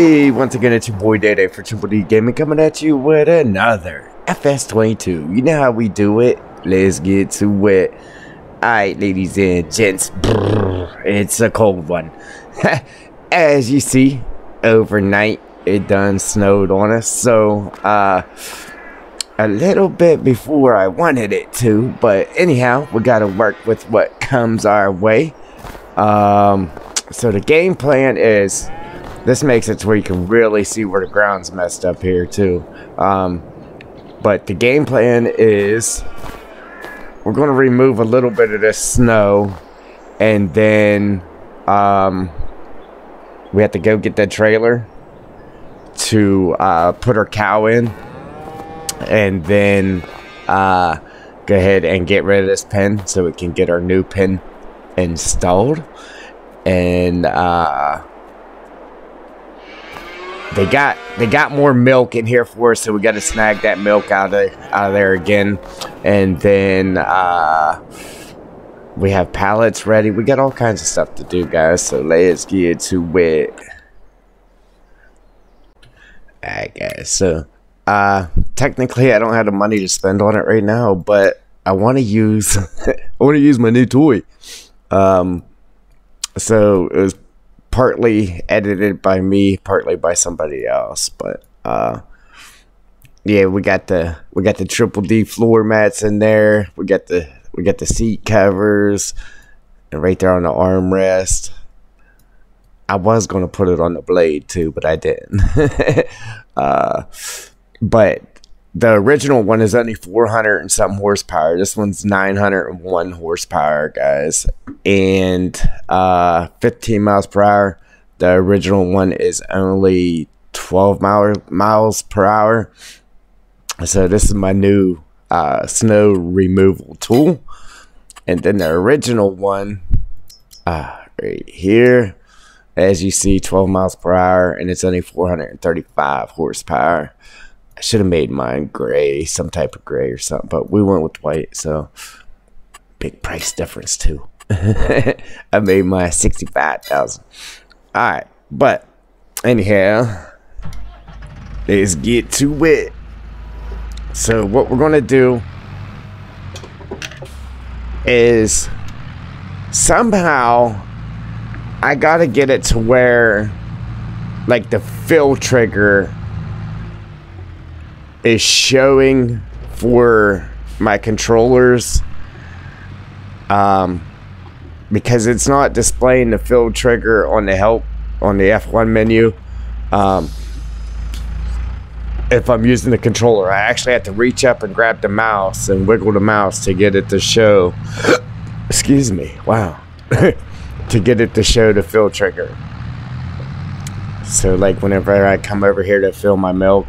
Hey, once again, it's your boy Day Day for Triple D Gaming coming at you with another FS22. You know how we do it. Let's get to it. Alright, ladies and gents, it's a cold one. As you see, overnight it done snowed on us, so uh, a little bit before I wanted it to, but anyhow, we gotta work with what comes our way. Um, so the game plan is this makes it to where you can really see where the ground's messed up here too. Um, but the game plan is we're going to remove a little bit of this snow and then um, we have to go get that trailer to uh, put our cow in and then uh, go ahead and get rid of this pen so we can get our new pen installed and uh, they got they got more milk in here for us, so we got to snag that milk out of out of there again, and then uh, we have pallets ready. We got all kinds of stuff to do, guys. So let's get to it. Alright, guys. So uh, technically, I don't have the money to spend on it right now, but I want to use I want to use my new toy. Um, so it was partly edited by me, partly by somebody else. But uh, yeah, we got the we got the triple D floor mats in there. We got the we got the seat covers, and right there on the armrest. I was gonna put it on the blade too, but I didn't. uh, but the original one is only 400 and some horsepower. This one's 901 horsepower, guys, and uh, 15 miles per hour. The original one is only 12 mile, miles per hour. So this is my new uh, snow removal tool. And then the original one, uh, right here, as you see, 12 miles per hour, and it's only 435 horsepower. I should have made mine gray, some type of gray or something, but we went with white, so big price difference too. I made mine sixty-five thousand. All right, but anyhow, let's get to it. So what we're gonna do is somehow I gotta get it to where like the fill trigger is showing for my controllers um, because it's not displaying the fill trigger on the help on the F1 menu. Um, if I'm using the controller, I actually have to reach up and grab the mouse and wiggle the mouse to get it to show. excuse me. Wow. to get it to show the fill trigger. So, like, whenever I come over here to fill my milk,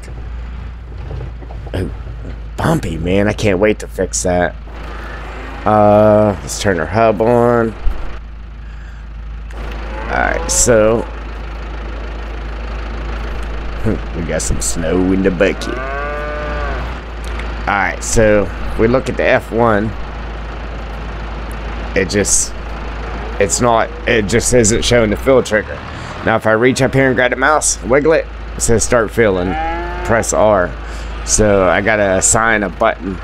bumpy, man. I can't wait to fix that. Uh, let's turn our hub on. Alright, so we got some snow in the bucket. Alright, so we look at the F1. It just, it's not, it just isn't showing the fill trigger. Now, if I reach up here and grab the mouse, wiggle it, it says start filling. Press R. So I gotta assign a button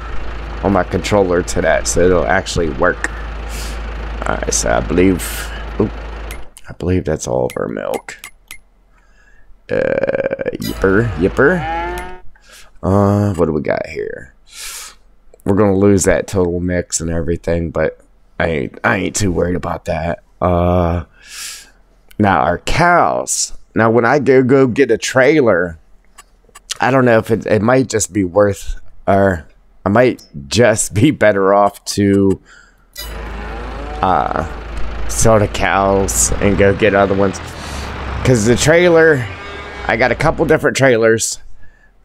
on my controller to that so it'll actually work. Alright, so I believe oops, I believe that's all of our milk. Uh yipper, yipper. Uh what do we got here? We're gonna lose that total mix and everything, but I ain't I ain't too worried about that. Uh now our cows. Now when I go go get a trailer I don't know if it, it might just be worth, or I might just be better off to uh, sell the cows and go get other ones. Because the trailer, I got a couple different trailers,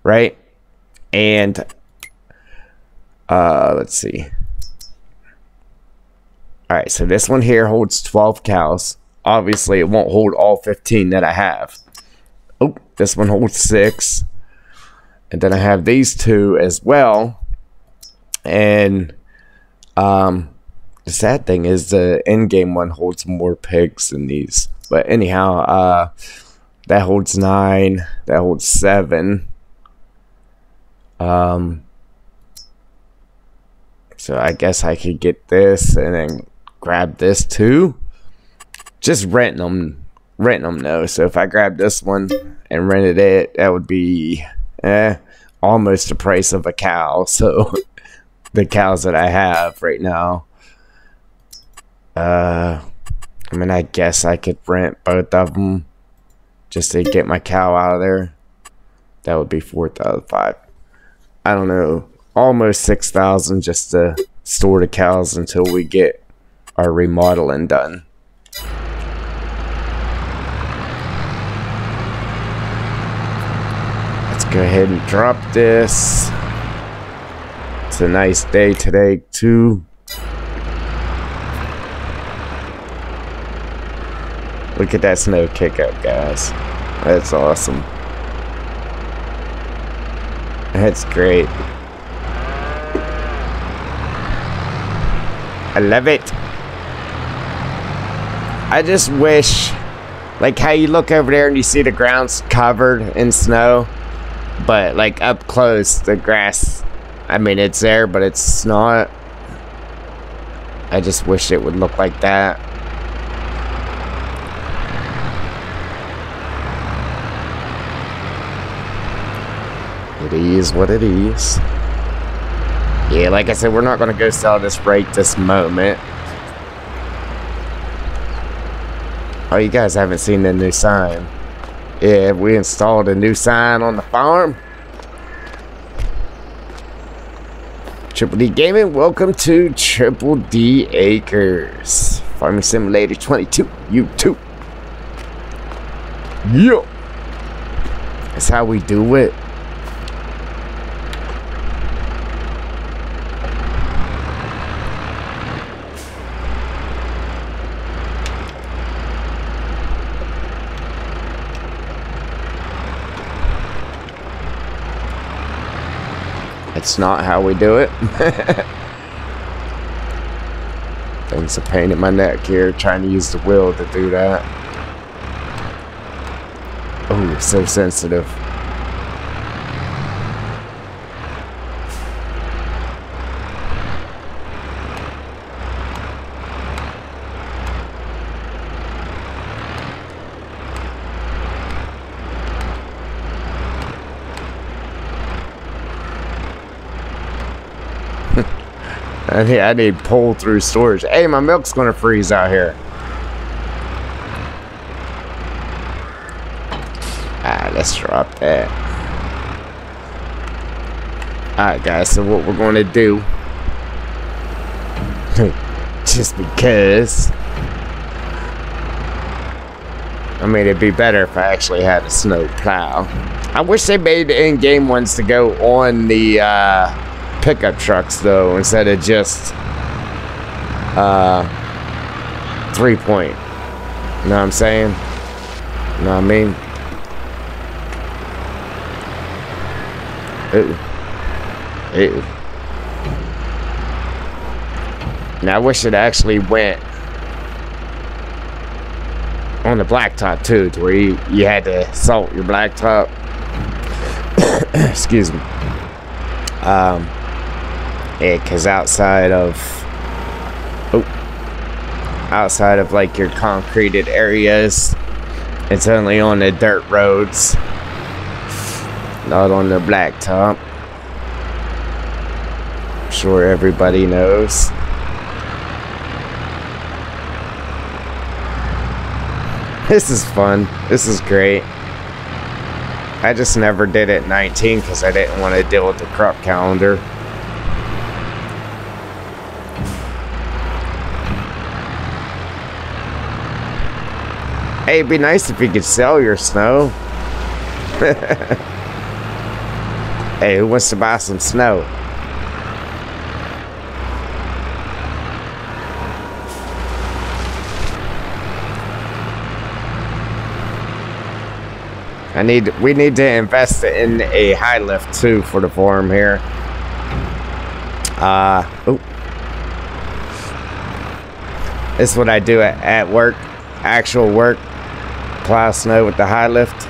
right? And uh, let's see. All right, so this one here holds 12 cows. Obviously, it won't hold all 15 that I have. Oh, this one holds six. And then I have these two as well. And um, the sad thing is the in game one holds more pigs than these. But anyhow, uh, that holds nine. That holds seven. Um, so I guess I could get this and then grab this too. Just renting them, renting them though. So if I grab this one and rented it, that would be eh, almost the price of a cow. So the cows that I have right now. Uh, I mean, I guess I could rent both of them just to get my cow out of there. That would be four thousand five. I don't know, almost six thousand just to store the cows until we get our remodeling done. Go ahead and drop this. It's a nice day today too. Look at that snow kick up, guys. That's awesome. That's great. I love it. I just wish, like how you look over there and you see the ground's covered in snow, but like up close, the grass, I mean, it's there, but it's not. I just wish it would look like that. It is what it is. Yeah, like I said, we're not going to go sell this right this moment. Oh, you guys haven't seen the new sign. Yeah, we installed a new sign on the farm. Triple D Gaming, welcome to Triple D Acres. Farming Simulator 22, YouTube. Yo! That's how we do it. It's not how we do it. Things a pain in my neck here trying to use the wheel to do that. Oh, so sensitive. I think I need pull through storage. Hey, my milk's gonna freeze out here. Ah, let's drop that. Alright guys, so what we're gonna do just because I mean it'd be better if I actually had a snow plow. I wish they made the in-game ones to go on the uh pickup trucks though instead of just uh three point. You know what I'm saying? You know what I mean? Ooh. Ooh. Now I wish it actually went on the blacktop too, to where you, you had to salt your blacktop. Excuse me. Um, because outside of oh outside of like your concreted areas it's only on the dirt roads not on the blacktop. I'm sure everybody knows. This is fun. This is great. I just never did it 19 because I didn't want to deal with the crop calendar Hey, it'd be nice if you could sell your snow. hey, who wants to buy some snow? I need we need to invest in a high lift too for the farm here. Uh oh. This is what I do at, at work, actual work. Plow snow with the high lift.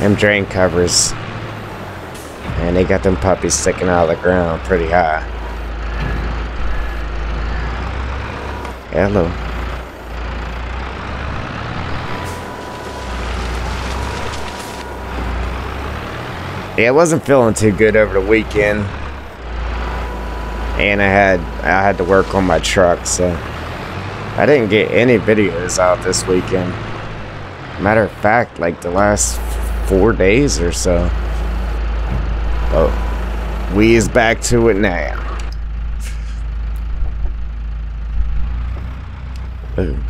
Them drain covers. And they got them puppies sticking out of the ground pretty high. Hello. Yeah, I wasn't feeling too good over the weekend. And I had I had to work on my truck, so I didn't get any videos out this weekend. Matter of fact, like the last four days or so. But we is back to it now. Boom.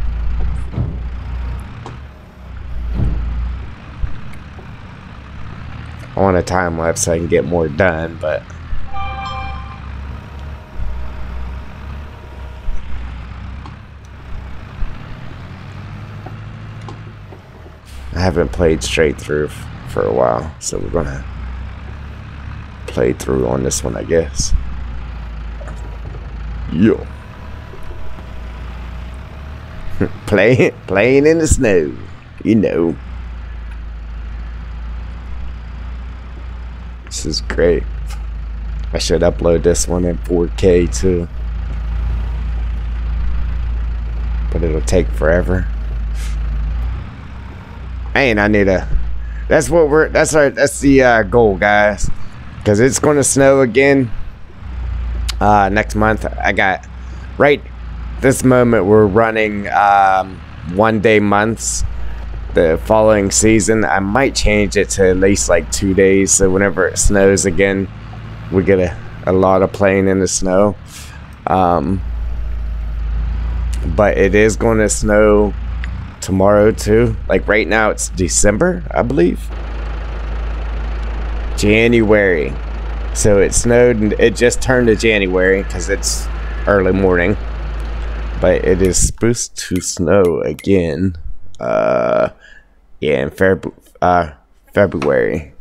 I want a time lapse so I can get more done, but haven't played straight through for a while, so we're gonna play through on this one, I guess. Yo. playing, playing in the snow, you know. This is great. I should upload this one in 4K too. But it'll take forever. Man, I need a. That's what we're. That's our. That's the uh, goal, guys. Because it's going to snow again. Uh, next month. I got. Right. This moment, we're running um, one day months. The following season, I might change it to at least like two days. So whenever it snows again, we get a, a lot of playing in the snow. Um, but it is going to snow tomorrow too. Like right now it's December, I believe. January. So it snowed and it just turned to January because it's early morning. But it is supposed to snow again. Uh yeah, in Feb- uh, February.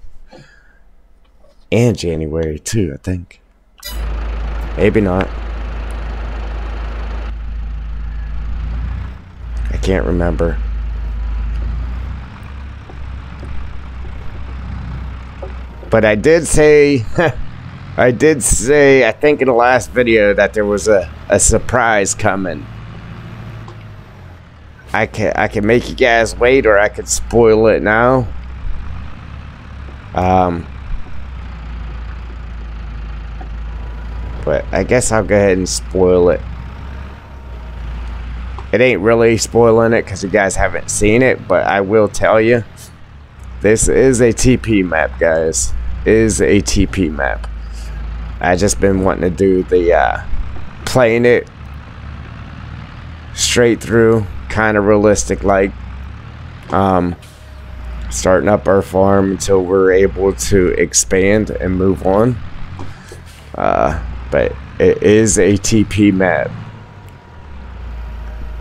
And January too, I think. Maybe not. Can't remember. But I did say, I did say, I think in the last video that there was a, a surprise coming. I can I can make you guys wait, or I could spoil it now. Um, but I guess I'll go ahead and spoil it. It ain't really spoiling it because you guys haven't seen it, but I will tell you, this is a TP map, guys. Is a TP map. I just been wanting to do the uh, playing it straight through, kind of realistic, like um, starting up our farm until we're able to expand and move on. Uh, but it is a TP map.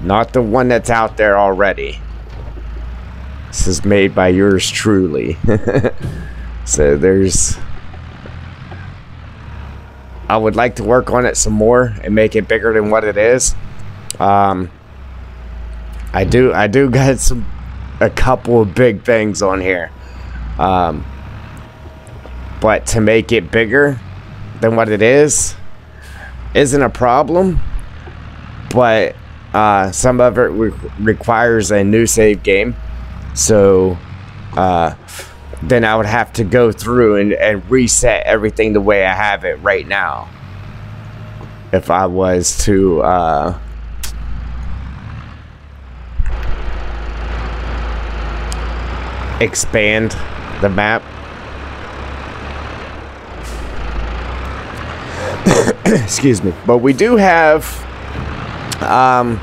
Not the one that's out there already. This is made by yours truly. so there's... I would like to work on it some more and make it bigger than what it is. Um, I do I do got some a couple of big things on here. Um, but to make it bigger than what it is isn't a problem. But uh, some of it re requires a new save game. So uh, then I would have to go through and, and reset everything the way I have it right now. If I was to uh, expand the map. Excuse me. But we do have um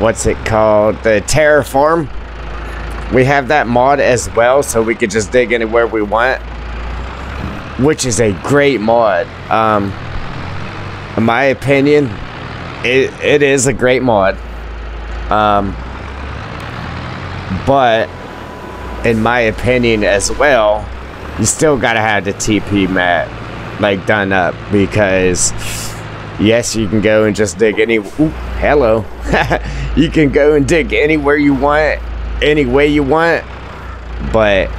what's it called? The TerraFarm. We have that mod as well, so we could just dig anywhere we want. Which is a great mod. Um in my opinion, it, it is a great mod. Um but in my opinion as well, you still gotta have the TP map like done up because yes, you can go and just dig any. Ooh, hello, you can go and dig anywhere you want, any way you want, but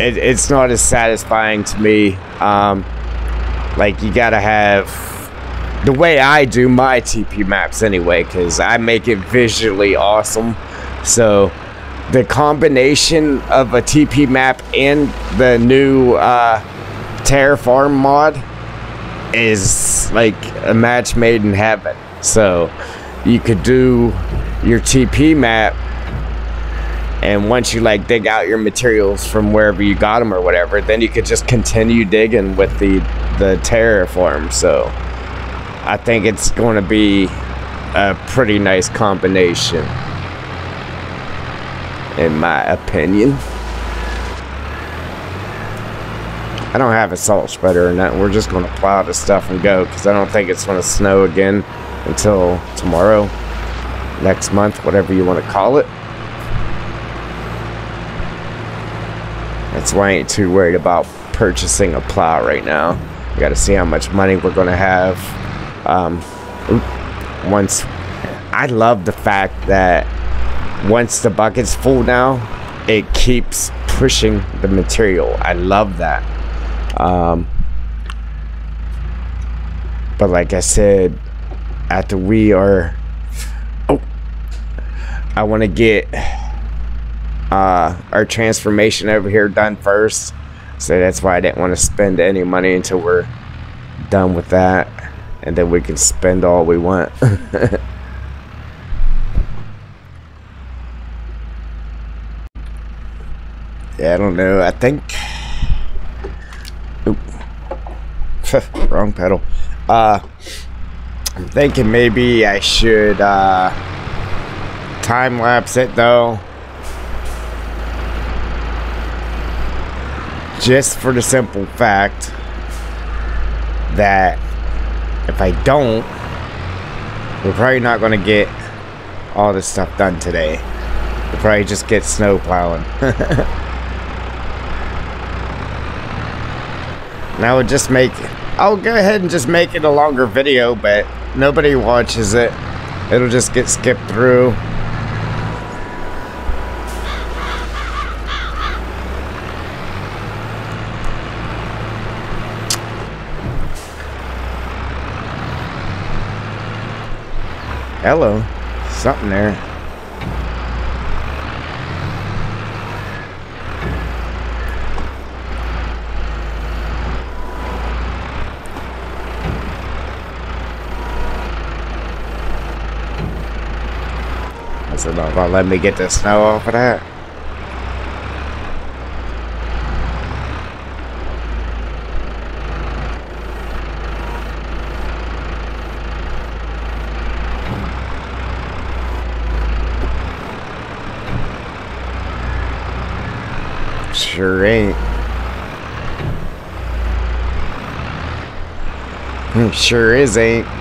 it, it's not as satisfying to me. Um, like you gotta have the way I do my TP maps anyway, because I make it visually awesome. So the combination of a TP map and the new uh, TerraFarm mod is like a match made in heaven. So you could do your TP map and once you like dig out your materials from wherever you got them or whatever then you could just continue digging with the the TerraFarm so i think it's going to be a pretty nice combination in my opinion i don't have a salt spreader or nothing we're just going to plow the stuff and go because i don't think it's going to snow again until tomorrow next month whatever you want to call it That's why I ain't too worried about purchasing a plow right now. We got to see how much money we're going to have. Um, once, I love the fact that once the bucket's full now, it keeps pushing the material. I love that. Um, but like I said, after we are, oh, I want to get uh, our transformation over here done first. So that's why I didn't want to spend any money until we're done with that. And then we can spend all we want. yeah, I don't know. I think... Oop. Wrong pedal. Uh, I'm thinking maybe I should uh, time lapse it though Just for the simple fact that if I don't, we're probably not going to get all this stuff done today. We'll probably just get snow plowing. now would just make I'll go ahead and just make it a longer video, but nobody watches it. It'll just get skipped through. Hello. Something there. I said, no, about let me get the snow off of that. Sure ain't. Hmm, sure is ain't.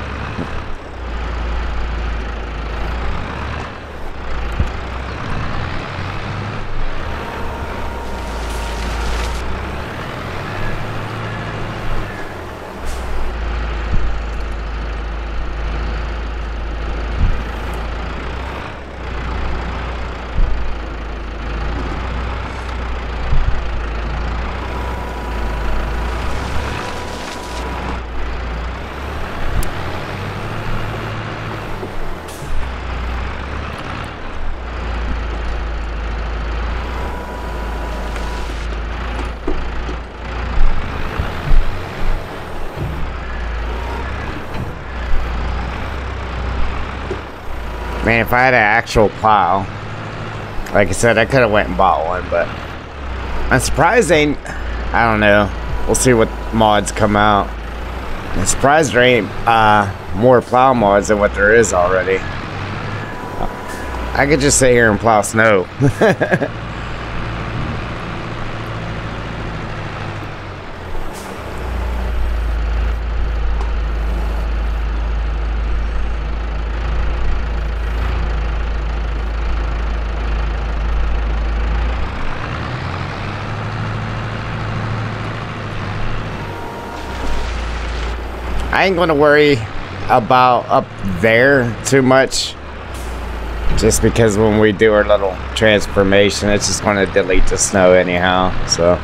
Man, if I had an actual plow, like I said, I could have went and bought one, but I'm surprised they, I don't know. We'll see what mods come out. I'm surprised there ain't uh, more plow mods than what there is already. I could just sit here and plow snow. Ain't gonna worry about up there too much. Just because when we do our little transformation, it's just gonna delete the snow anyhow, so.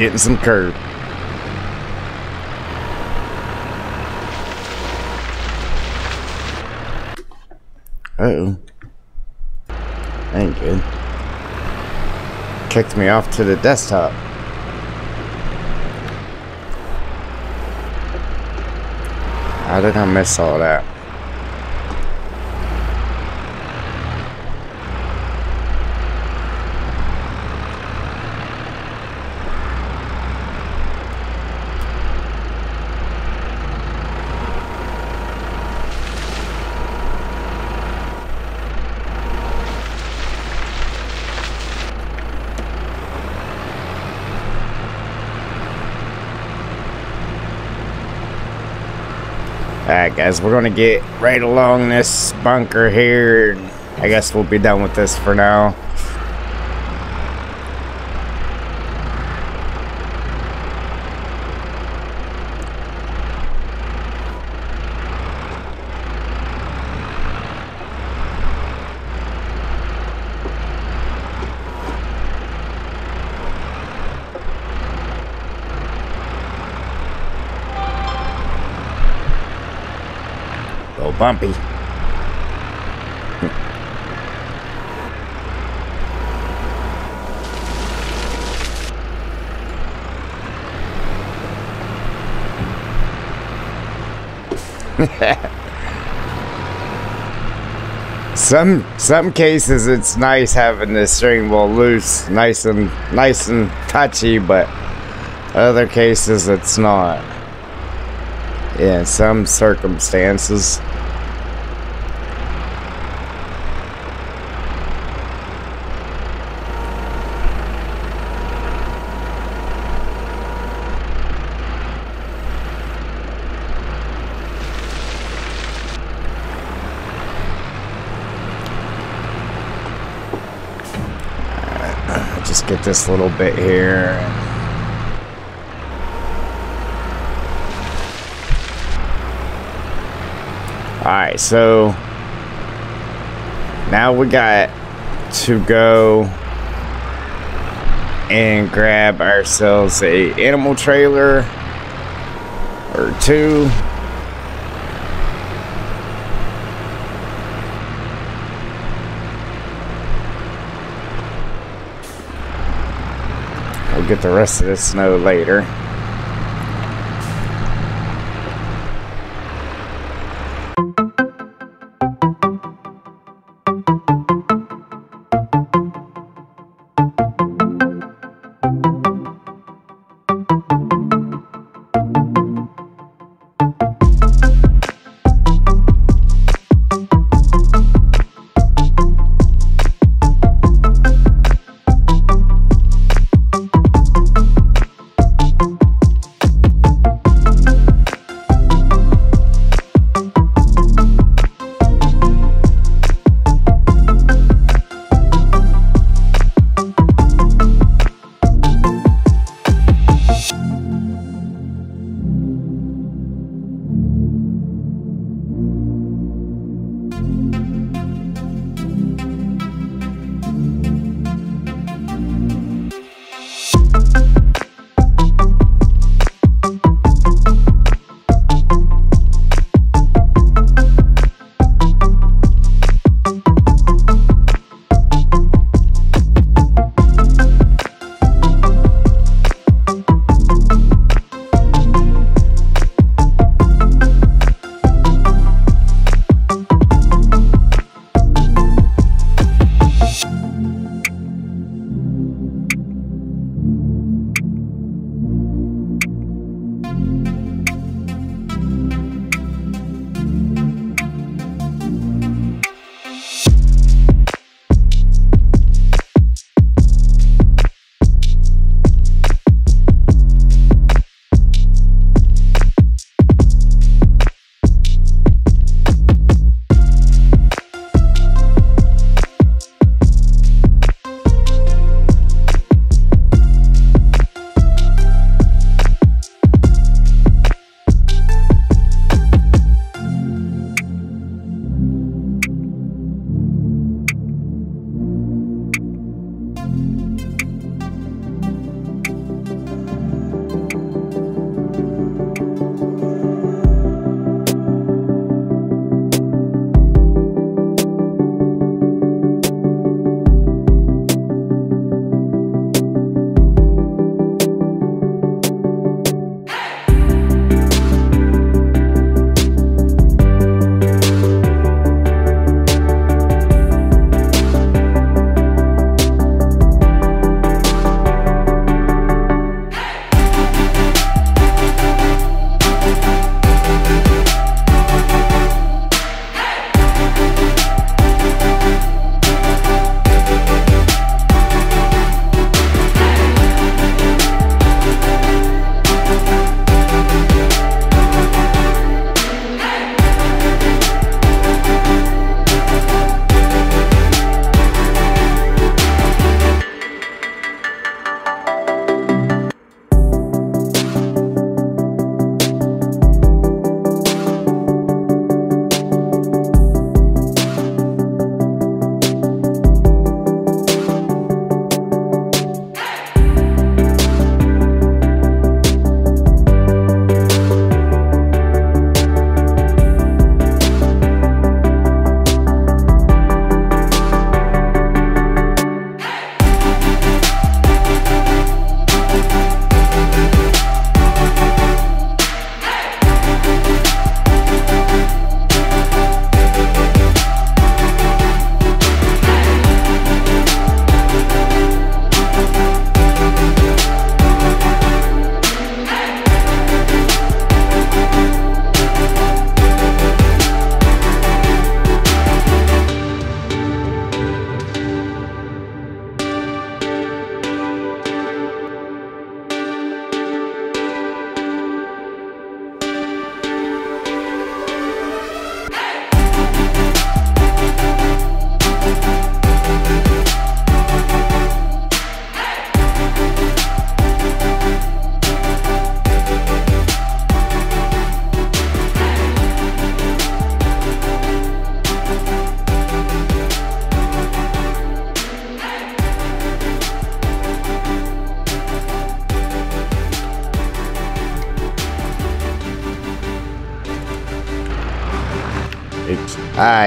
Getting some curb. Uh-oh. Ain't good. Kicked me off to the desktop. How did I miss all that? Alright guys, we're gonna get right along this bunker here. I guess we'll be done with this for now. bumpy. Some some cases it's nice having the steering wheel loose, nice and nice and touchy, but other cases it's not. In some circumstances. just get this little bit here. Alright, so now we got to go and grab ourselves a animal trailer or two get the rest of the snow later.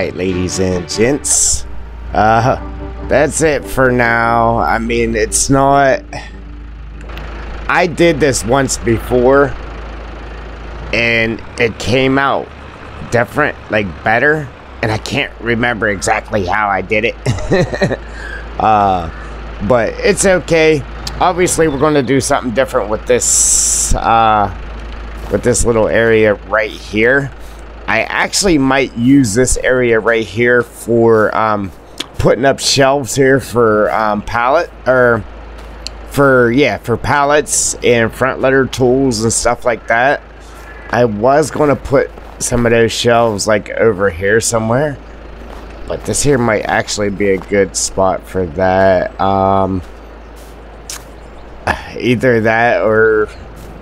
Alright, ladies and gents. Uh, that's it for now. I mean, it's not... I did this once before, and it came out different, like better, and I can't remember exactly how I did it. uh, but it's okay. Obviously, we're going to do something different with this, uh, with this little area right here. I actually might use this area right here for um, putting up shelves here for um, pallet or for yeah for pallets and front loader tools and stuff like that. I was going to put some of those shelves like over here somewhere. But this here might actually be a good spot for that. Um, either that or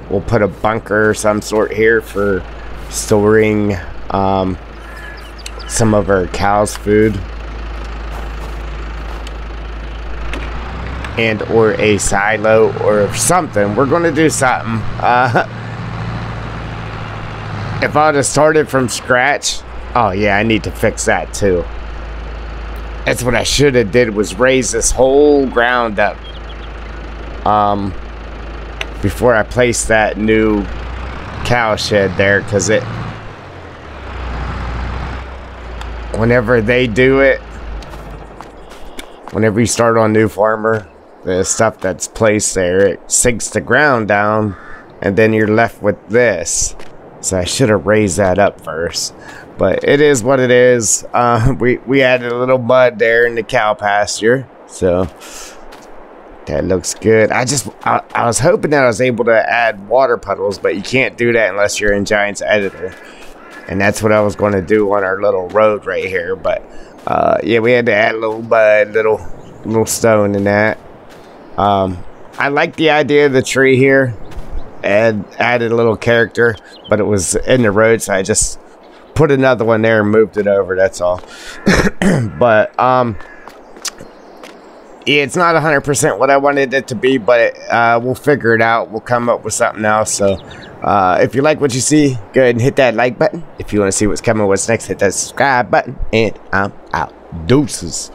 we'll put a bunker some sort here for storing um, some of our cows' food. And or a silo or something. We're going to do something. Uh, if I'd have started from scratch, oh yeah, I need to fix that too. That's what I should have did was raise this whole ground up. Um, before I placed that new cow shed there, because it, whenever they do it, whenever you start on new farmer, the stuff that's placed there, it sinks the ground down, and then you're left with this. So I should have raised that up first. But it is what it is. Uh, we, we added a little mud there in the cow pasture. So that looks good. I just, I, I was hoping that I was able to add water puddles, but you can't do that unless you're in Giants Editor. And that's what I was going to do on our little road right here. But uh, yeah, we had to add a little mud, little, little stone in that. Um, I like the idea of the tree here and added a little character, but it was in the road, so I just put another one there and moved it over. That's all. but um, it's not 100% what I wanted it to be, but uh, we'll figure it out. We'll come up with something else. So uh, if you like what you see, go ahead and hit that like button. If you want to see what's coming, what's next, hit that subscribe button, and I'm out. Deuces.